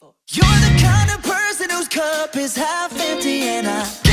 You're the kind of person whose cup is half empty, and I